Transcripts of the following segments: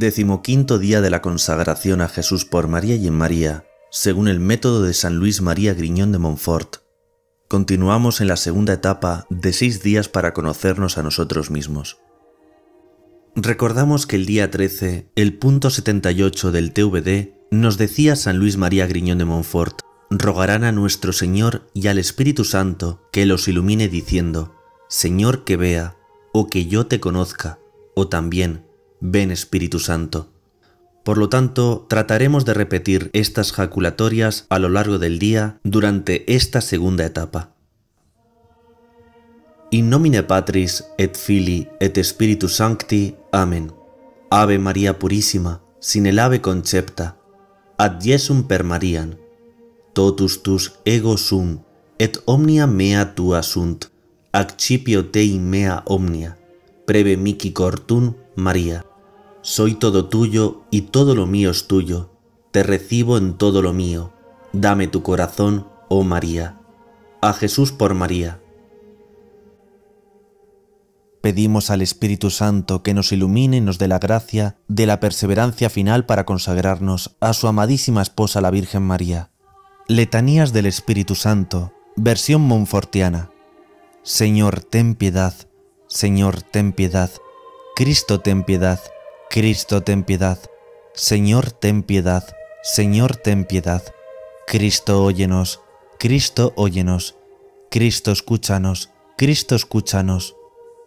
Decimoquinto día de la consagración a Jesús por María y en María, según el método de San Luis María Griñón de Montfort. Continuamos en la segunda etapa de seis días para conocernos a nosotros mismos. Recordamos que el día 13, el punto 78 del TVD, nos decía San Luis María Griñón de Montfort, rogarán a nuestro Señor y al Espíritu Santo que los ilumine diciendo, Señor que vea, o que yo te conozca, o también, ven Espíritu Santo. Por lo tanto, trataremos de repetir estas jaculatorias a lo largo del día durante esta segunda etapa. In nomine Patris et Filii et Spiritus Sancti. Amen. Ave María Purísima, sin el ave concepta, ad Jesum per Marian. Totus tus ego sum, et omnia mea tua sunt, accipio tei mea omnia, preve mici cortum María. Soy todo tuyo y todo lo mío es tuyo. Te recibo en todo lo mío. Dame tu corazón, oh María. A Jesús por María. Pedimos al Espíritu Santo que nos ilumine y nos dé la gracia de la perseverancia final para consagrarnos a su amadísima esposa la Virgen María. Letanías del Espíritu Santo, versión monfortiana. Señor, ten piedad. Señor, ten piedad. Cristo, ten piedad. Cristo, ten piedad. Señor, ten piedad. Señor, ten piedad. Cristo, óyenos. Cristo, óyenos. Cristo, escúchanos. Cristo, escúchanos.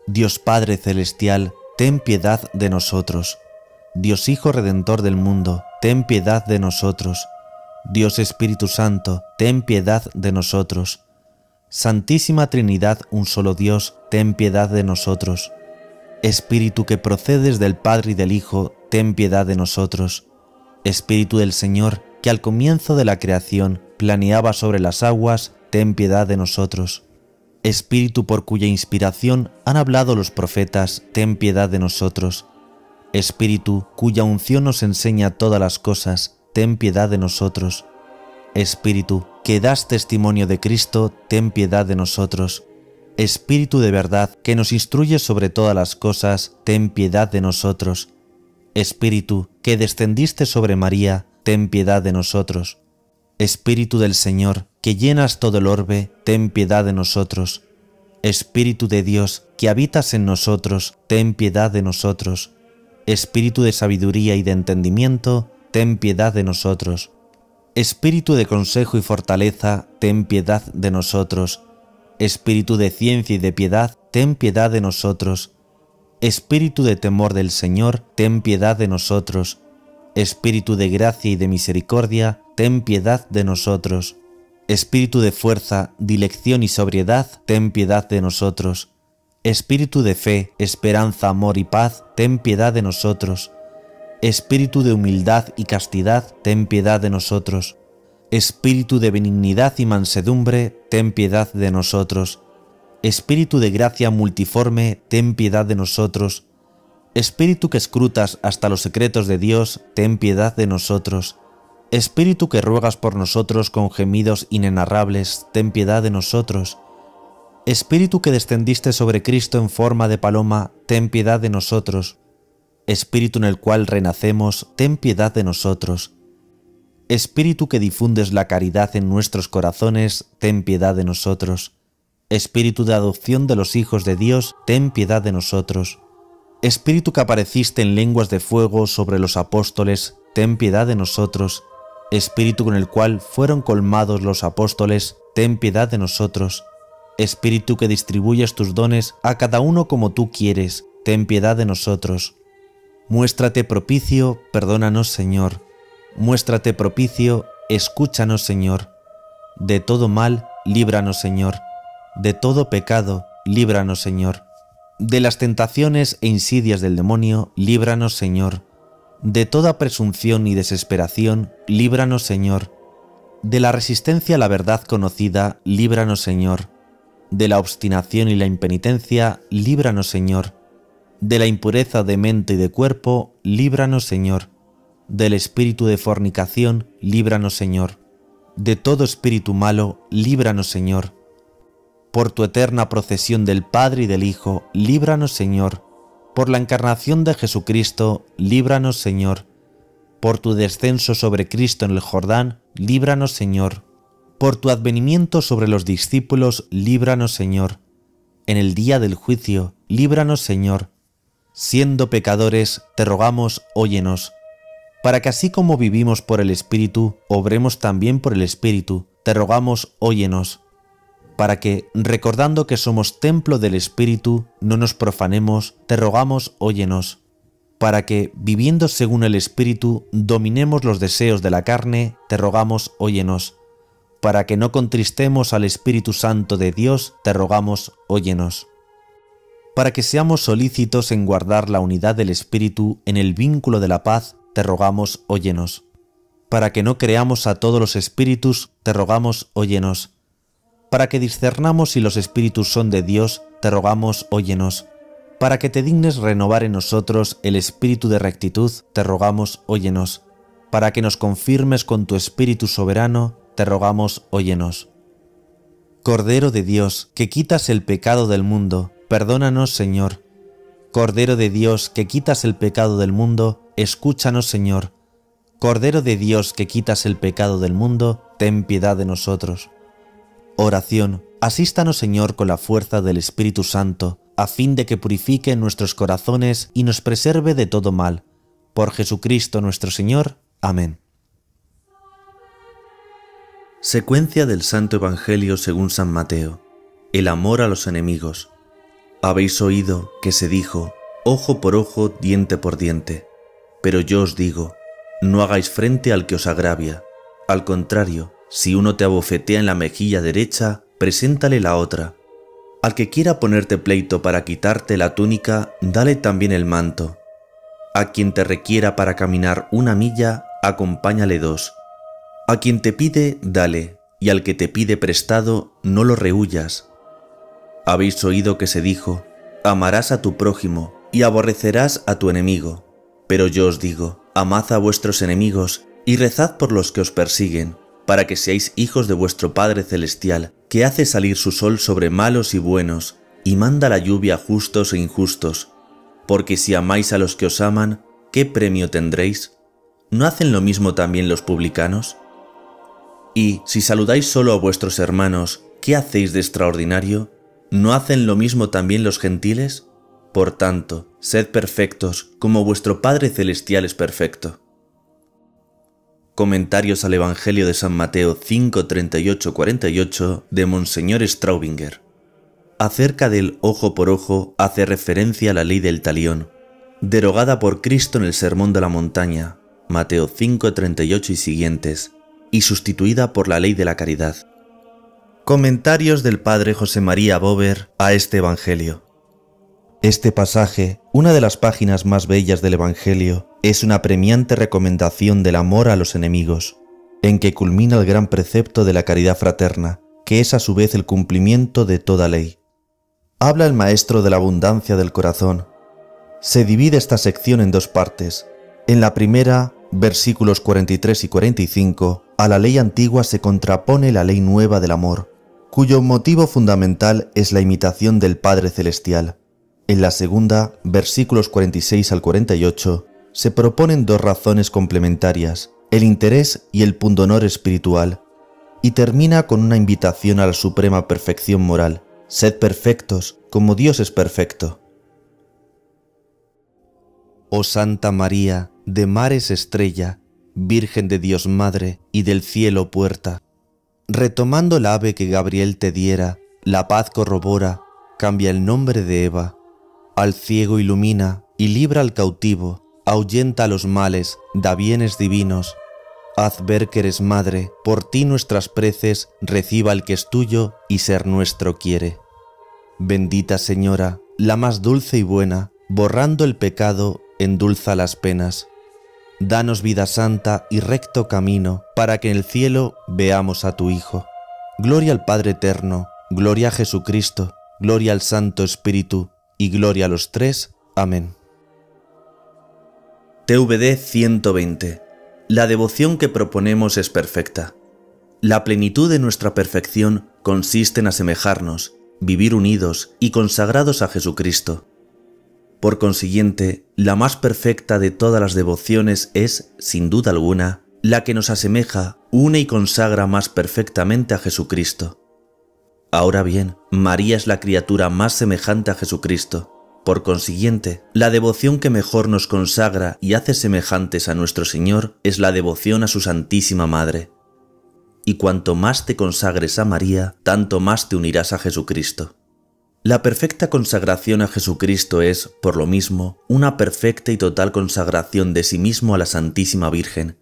Dios Padre Celestial, ten piedad de nosotros. Dios Hijo Redentor del mundo, ten piedad de nosotros. Dios Espíritu Santo, ten piedad de nosotros. Santísima Trinidad, un solo Dios, ten piedad de nosotros. Espíritu que procedes del Padre y del Hijo, ten piedad de nosotros. Espíritu del Señor, que al comienzo de la creación planeaba sobre las aguas, ten piedad de nosotros. Espíritu por cuya inspiración han hablado los profetas, ten piedad de nosotros. Espíritu cuya unción nos enseña todas las cosas, ten piedad de nosotros. Espíritu que das testimonio de Cristo, ten piedad de nosotros. Espíritu de verdad que nos instruye sobre todas las cosas, ten piedad de nosotros. Espíritu que descendiste sobre María, ten piedad de nosotros. Espíritu del Señor, que llenas todo el orbe, ten piedad de nosotros. Espíritu de Dios, que habitas en nosotros, ten piedad de nosotros. Espíritu de sabiduría y de entendimiento, ten piedad de nosotros. Espíritu de consejo y fortaleza, ten piedad de nosotros. Espíritu de ciencia y de piedad, ten piedad de nosotros. Espíritu de temor del Señor, ten piedad de nosotros. Espíritu de gracia y de misericordia, ten piedad de nosotros. Espíritu de fuerza, dilección y sobriedad, ten piedad de nosotros. Espíritu de fe, esperanza, amor y paz, ten piedad de nosotros. Espíritu de humildad y castidad, ten piedad de nosotros. Espíritu de benignidad y mansedumbre, ten piedad de nosotros. Espíritu de gracia multiforme, ten piedad de nosotros. Espíritu que escrutas hasta los secretos de Dios, ten piedad de nosotros. Espíritu que ruegas por nosotros con gemidos inenarrables, ten piedad de nosotros. Espíritu que descendiste sobre Cristo en forma de paloma, ten piedad de nosotros. Espíritu en el cual renacemos, ten piedad de nosotros. Espíritu que difundes la caridad en nuestros corazones, ten piedad de nosotros. Espíritu de adopción de los hijos de Dios, ten piedad de nosotros. Espíritu que apareciste en lenguas de fuego sobre los apóstoles, ten piedad de nosotros. Espíritu con el cual fueron colmados los apóstoles, ten piedad de nosotros. Espíritu que distribuyes tus dones a cada uno como tú quieres, ten piedad de nosotros. Muéstrate propicio, perdónanos Señor. Muéstrate propicio, escúchanos Señor. De todo mal, líbranos Señor. De todo pecado, líbranos Señor. De las tentaciones e insidias del demonio, líbranos Señor. De toda presunción y desesperación, líbranos Señor. De la resistencia a la verdad conocida, líbranos Señor. De la obstinación y la impenitencia, líbranos Señor. De la impureza de mente y de cuerpo, líbranos Señor. Del espíritu de fornicación, líbranos Señor. De todo espíritu malo, líbranos Señor por tu eterna procesión del Padre y del Hijo, líbranos Señor. Por la encarnación de Jesucristo, líbranos, Señor. Por tu descenso sobre Cristo en el Jordán, líbranos, Señor. Por tu advenimiento sobre los discípulos, líbranos, Señor. En el día del juicio, líbranos, Señor. Siendo pecadores, te rogamos, óyenos. Para que así como vivimos por el Espíritu, obremos también por el Espíritu, te rogamos, óyenos. Para que, recordando que somos templo del Espíritu, no nos profanemos, te rogamos, óyenos. Para que, viviendo según el Espíritu, dominemos los deseos de la carne, te rogamos, óyenos para que no contristemos al Espíritu Santo de Dios, te rogamos, óyenos. Para que seamos solícitos en guardar la unidad del Espíritu en el vínculo de la paz, te rogamos, óyenos. Para que no creamos a todos los espíritus, te rogamos, óyenos. Para que discernamos si los espíritus son de Dios, te rogamos, óyenos. Para que te dignes renovar en nosotros el espíritu de rectitud, te rogamos, óyenos. Para que nos confirmes con tu espíritu soberano, te rogamos, óyenos. Cordero de Dios, que quitas el pecado del mundo, perdónanos, Señor. Cordero de Dios, que quitas el pecado del mundo, escúchanos, Señor. Cordero de Dios, que quitas el pecado del mundo, ten piedad de nosotros. Oración. Asístanos, Señor, con la fuerza del Espíritu Santo, a fin de que purifique nuestros corazones y nos preserve de todo mal. Por Jesucristo nuestro Señor. Amén. Secuencia del Santo Evangelio según San Mateo. El amor a los enemigos. Habéis oído que se dijo, ojo por ojo, diente por diente. Pero yo os digo, no hagáis frente al que os agravia. Al contrario, si uno te abofetea en la mejilla derecha, preséntale la otra. Al que quiera ponerte pleito para quitarte la túnica, dale también el manto. A quien te requiera para caminar una milla, acompáñale dos. A quien te pide, dale, y al que te pide prestado, no lo rehuyas. Habéis oído que se dijo, amarás a tu prójimo y aborrecerás a tu enemigo. Pero yo os digo, amad a vuestros enemigos y rezad por los que os persiguen, para que seáis hijos de vuestro Padre Celestial, que hace salir su sol sobre malos y buenos, y manda la lluvia a justos e injustos. Porque si amáis a los que os aman, ¿qué premio tendréis? ¿No hacen lo mismo también los publicanos? Y si saludáis solo a vuestros hermanos, ¿qué hacéis de extraordinario? ¿No hacen lo mismo también los gentiles? Por tanto, sed perfectos como vuestro Padre Celestial es perfecto. Comentarios al Evangelio de San Mateo 5.38-48 de Monseñor Straubinger. Acerca del ojo por ojo hace referencia a la ley del talión, derogada por Cristo en el Sermón de la Montaña, Mateo 5.38 y siguientes, y sustituida por la ley de la caridad. Comentarios del Padre José María Bober a este Evangelio. Este pasaje, una de las páginas más bellas del Evangelio, es una premiante recomendación del amor a los enemigos, en que culmina el gran precepto de la caridad fraterna, que es a su vez el cumplimiento de toda ley. Habla el Maestro de la abundancia del corazón. Se divide esta sección en dos partes. En la primera, versículos 43 y 45, a la ley antigua se contrapone la ley nueva del amor, cuyo motivo fundamental es la imitación del Padre Celestial. En la segunda, versículos 46 al 48, se proponen dos razones complementarias, el interés y el pundonor espiritual, y termina con una invitación a la suprema perfección moral. Sed perfectos, como Dios es perfecto. Oh Santa María, de mares estrella, Virgen de Dios Madre y del cielo puerta. Retomando el ave que Gabriel te diera, la paz corrobora, cambia el nombre de Eva. Al ciego ilumina y libra al cautivo, ahuyenta los males, da bienes divinos. Haz ver que eres madre, por ti nuestras preces reciba el que es tuyo y ser nuestro quiere. Bendita Señora, la más dulce y buena, borrando el pecado, endulza las penas Danos vida santa y recto camino, para que en el cielo veamos a tu Hijo. Gloria al Padre Eterno, gloria a Jesucristo, gloria al Santo Espíritu, y gloria a los tres. Amén. TVD 120. La devoción que proponemos es perfecta. La plenitud de nuestra perfección consiste en asemejarnos, vivir unidos y consagrados a Jesucristo. Por consiguiente, la más perfecta de todas las devociones es, sin duda alguna, la que nos asemeja, une y consagra más perfectamente a Jesucristo. Ahora bien, María es la criatura más semejante a Jesucristo. Por consiguiente, la devoción que mejor nos consagra y hace semejantes a nuestro Señor es la devoción a su Santísima Madre. Y cuanto más te consagres a María, tanto más te unirás a Jesucristo. La perfecta consagración a Jesucristo es, por lo mismo, una perfecta y total consagración de sí mismo a la Santísima Virgen,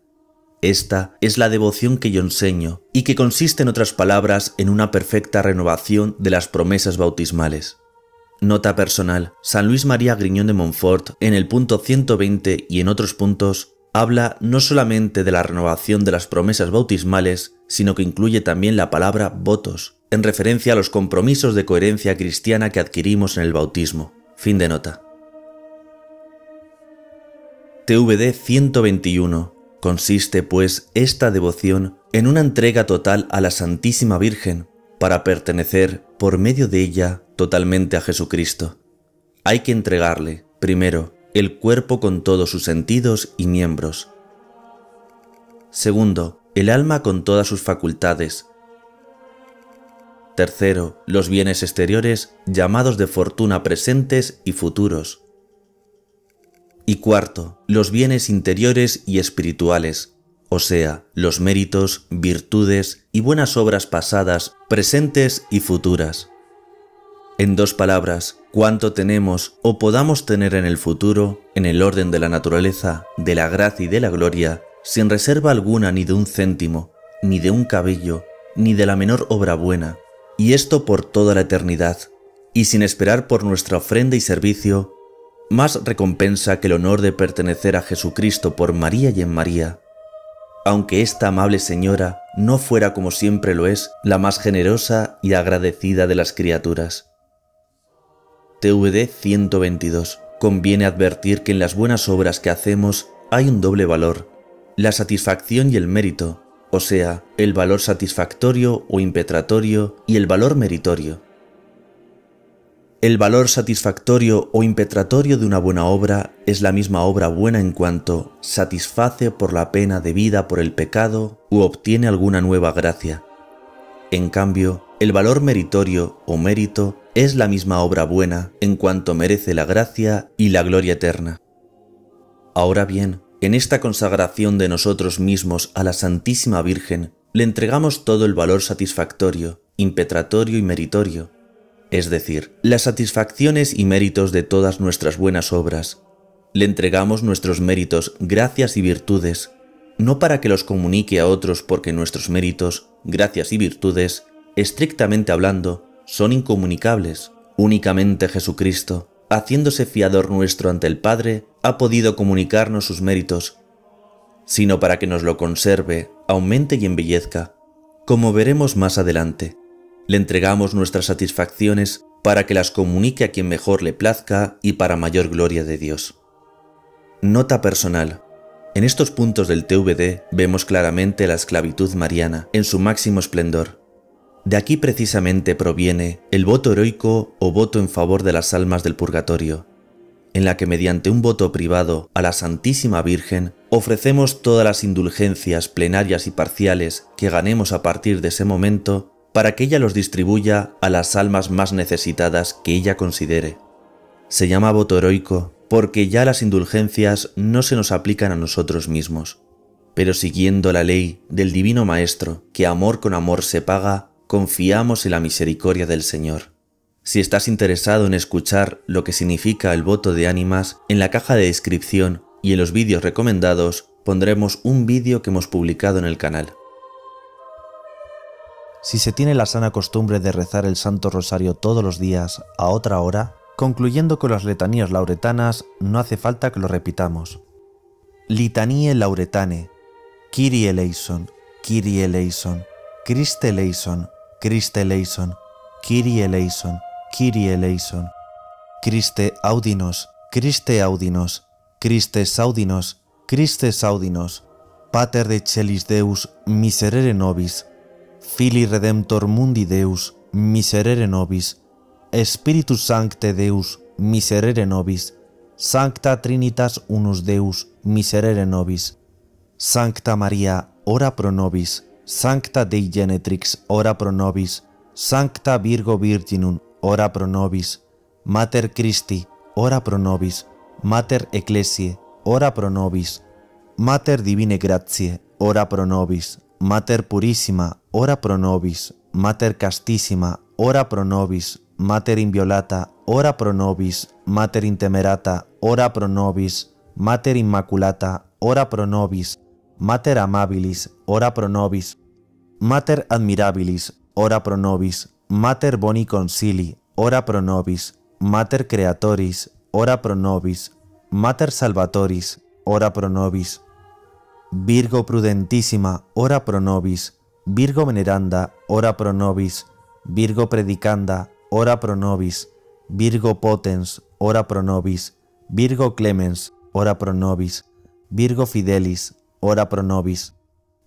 esta es la devoción que yo enseño y que consiste en otras palabras en una perfecta renovación de las promesas bautismales. Nota personal. San Luis María Griñón de Montfort, en el punto 120 y en otros puntos, habla no solamente de la renovación de las promesas bautismales, sino que incluye también la palabra votos, en referencia a los compromisos de coherencia cristiana que adquirimos en el bautismo. Fin de nota. TVD 121 Consiste, pues, esta devoción en una entrega total a la Santísima Virgen para pertenecer, por medio de ella, totalmente a Jesucristo. Hay que entregarle, primero, el cuerpo con todos sus sentidos y miembros. Segundo, el alma con todas sus facultades. Tercero, los bienes exteriores llamados de fortuna presentes y futuros. Y cuarto, los bienes interiores y espirituales, o sea, los méritos, virtudes y buenas obras pasadas, presentes y futuras. En dos palabras, cuánto tenemos o podamos tener en el futuro, en el orden de la naturaleza, de la gracia y de la gloria, sin reserva alguna ni de un céntimo, ni de un cabello, ni de la menor obra buena, y esto por toda la eternidad, y sin esperar por nuestra ofrenda y servicio más recompensa que el honor de pertenecer a Jesucristo por María y en María. Aunque esta amable señora no fuera como siempre lo es, la más generosa y agradecida de las criaturas. TVD 122. Conviene advertir que en las buenas obras que hacemos hay un doble valor, la satisfacción y el mérito, o sea, el valor satisfactorio o impetratorio y el valor meritorio. El valor satisfactorio o impetratorio de una buena obra es la misma obra buena en cuanto satisface por la pena debida por el pecado u obtiene alguna nueva gracia. En cambio, el valor meritorio o mérito es la misma obra buena en cuanto merece la gracia y la gloria eterna. Ahora bien, en esta consagración de nosotros mismos a la Santísima Virgen, le entregamos todo el valor satisfactorio, impetratorio y meritorio, es decir, las satisfacciones y méritos de todas nuestras buenas obras. Le entregamos nuestros méritos, gracias y virtudes, no para que los comunique a otros porque nuestros méritos, gracias y virtudes, estrictamente hablando, son incomunicables. Únicamente Jesucristo, haciéndose fiador nuestro ante el Padre, ha podido comunicarnos sus méritos, sino para que nos lo conserve, aumente y embellezca, como veremos más adelante. Le entregamos nuestras satisfacciones para que las comunique a quien mejor le plazca y para mayor gloria de Dios. Nota personal. En estos puntos del TVD vemos claramente la esclavitud mariana en su máximo esplendor. De aquí precisamente proviene el voto heroico o voto en favor de las almas del purgatorio, en la que mediante un voto privado a la Santísima Virgen ofrecemos todas las indulgencias plenarias y parciales que ganemos a partir de ese momento para que ella los distribuya a las almas más necesitadas que ella considere. Se llama voto heroico porque ya las indulgencias no se nos aplican a nosotros mismos, pero siguiendo la ley del Divino Maestro, que amor con amor se paga, confiamos en la misericordia del Señor. Si estás interesado en escuchar lo que significa el voto de ánimas, en la caja de descripción y en los vídeos recomendados pondremos un vídeo que hemos publicado en el canal. Si se tiene la sana costumbre de rezar el Santo Rosario todos los días a otra hora, concluyendo con las letanías lauretanas, no hace falta que lo repitamos. Litanie lauretane, Kyrie eleison, Kyrie eleison, Christe eleison, Christe eleison, Kyrie eleison, Kyrie eleison, Christe audinos, Christe audinos, Christe saudinos, Christe saudinos, Pater de celis Deus miserere nobis, Fili Redemptor Mundi Deus, miserere nobis, Spiritus Sancte Deus, miserere nobis, Sancta Trinitas unus Deus, miserere nobis. Sancta Maria, ora pro nobis. Sancta Dei Genetrix, ora pro nobis. Sancta Virgo Virginum, ora pro nobis. Mater Christi, ora pro nobis. Mater Ecclesiae, ora pro nobis. Mater Divine Gratiae, ora pro nobis. Mater Purissima, ora pro nobis. Mater Castissima, ora pro nobis. Mater Inviolata, ora pro nobis. Mater Intemerata, ora pro nobis. Mater Immaculata, ora pro nobis. Mater Amabilis, ora pro nobis. Mater Admirabilis, ora pro nobis. Mater Boni Consili, ora pro nobis. Mater Creatoris, ora pro nobis. Mater Salvatoris, ora pro nobis. Virgo Prudentissima, ora pro nobis. Virgo Veneranda, ora pro nobis. Virgo Predicanda, ora pro nobis. Virgo Potens, ora pro nobis. Virgo Clemens, ora pro nobis. Virgo Fidelis, ora pro nobis.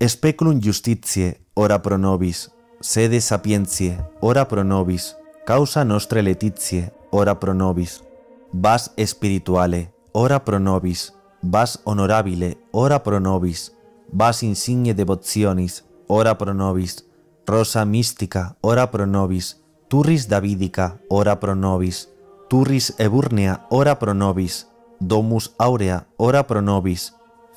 Speculum Justitiae, ora pro nobis. Sede Sapientiae, ora pro nobis. Causa nostre Letitiae, ora pro nobis. Vas Spirituale, ora pro nobis. Vas Honorabile, ora pro nobis. Vas Insigne Devotionis, ora pro nobis. Rosa Mística, ora pro nobis. Turris Davidica, ora pro nobis. Turris Eburnea, ora pro nobis. Domus Aurea, ora pro nobis.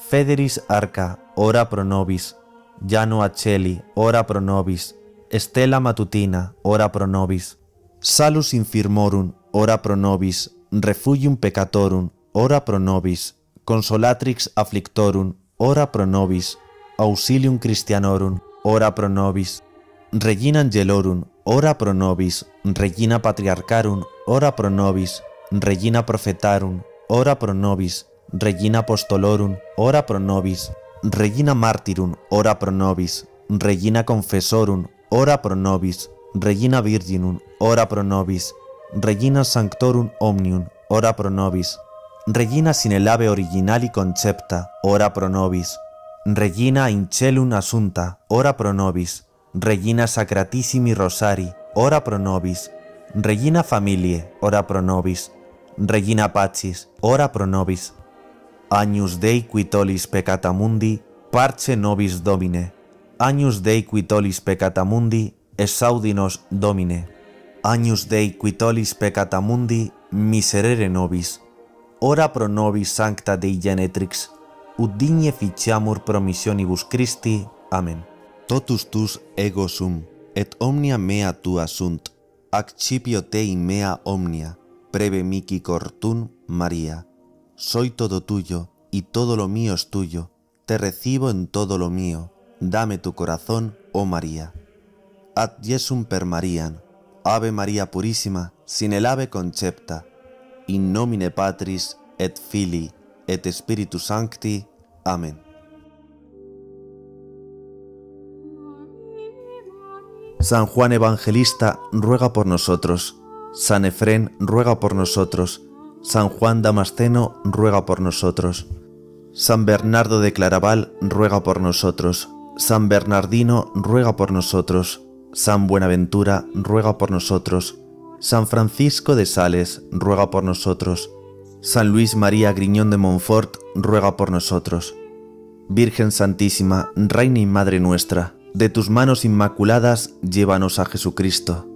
Federis Arca, ora pro nobis. Llano Aceli, ora pro nobis. Stella Matutina, ora pro nobis. Salus Infirmorum, ora pro nobis. Refugium Peccatorum, ora pro nobis. Consolatrix Afflictorum, ora pro nobis. Auxilium Christianorum, ora pro nobis. Regina Angelorum, ora pro nobis. Regina Patriarcharum, ora pro nobis. Regina Prophetarum, ora pro nobis. Regina Apostolorum, ora pro nobis. Regina Martyrum, ora pro nobis. Regina Confessorum, ora pro nobis, Regina Virginum, ora pro nobis, Regina Sanctorum Omnium, ora pro nobis, Regina sinelave originali concepta, ora pro nobis, Regina in celum assunta, ora pro nobis, Regina sacratissimi rosari, ora pro nobis, Regina familie, ora pro nobis, Regina pacis, ora pro nobis, Agnus Dei qui tollis peccata mundi, parce nobis Domine, Agnus Dei qui tollis peccata mundi, esaudi nos Domine. Agnus Dei qui tollis peccata mundi, miserere nobis. Ora pro nobis sancta Dei Genetrix, ut digne ficiamur promissionibus Christi. Amen. Totus tus ego sum, et omnia mea tua sunt, accipio Tei mea omnia, preve mici cortum Maria. Soy todo tuyo, y todo lo mío es tuyo, te recibo en todo lo mío, dame tu corazón, oh María. Ad Jesum per Mariam, Ave María Purísima, sin el ave concepta, in nomine Patris et Filii et Spiritus Sancti. Amén. San Juan Evangelista ruega por nosotros. San Efrén ruega por nosotros. San Juan Damasceno ruega por nosotros. San Bernardo de Claraval ruega por nosotros. San Bernardino ruega por nosotros. San Buenaventura ruega por nosotros. San Francisco de Sales ruega por nosotros. San Luis María Griñón de Montfort ruega por nosotros. Virgen Santísima, Reina y Madre nuestra, de tus manos inmaculadas llévanos a Jesucristo.